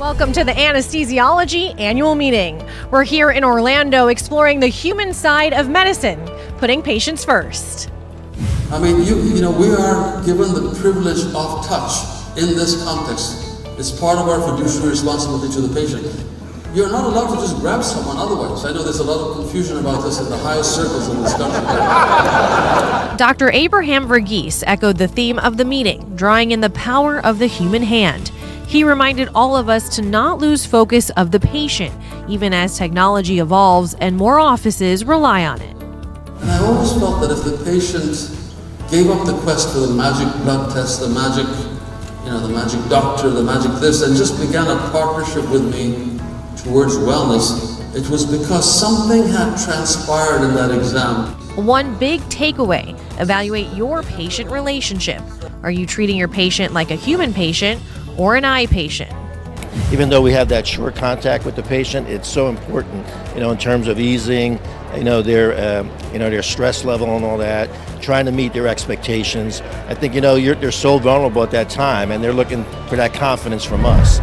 Welcome to the Anesthesiology Annual Meeting. We're here in Orlando exploring the human side of medicine, putting patients first. I mean, you, you know, we are given the privilege of touch in this context. It's part of our fiduciary responsibility to the patient. You're not allowed to just grab someone otherwise. I know there's a lot of confusion about this in the highest circles in this country. Dr. Abraham Verghese echoed the theme of the meeting, drawing in the power of the human hand. He reminded all of us to not lose focus of the patient, even as technology evolves and more offices rely on it. And I always felt that if the patient gave up the quest for the magic blood test, the magic, you know, the magic doctor, the magic this, and just began a partnership with me towards wellness, it was because something had transpired in that exam. One big takeaway evaluate your patient relationship. Are you treating your patient like a human patient or an iPatient? Even though we have that short contact with the patient, it's so important, you know, in terms of easing, you know, their, um, you know, their stress level and all that, trying to meet their expectations. I think, you know, they're so vulnerable at that time, and they're looking for that confidence from us.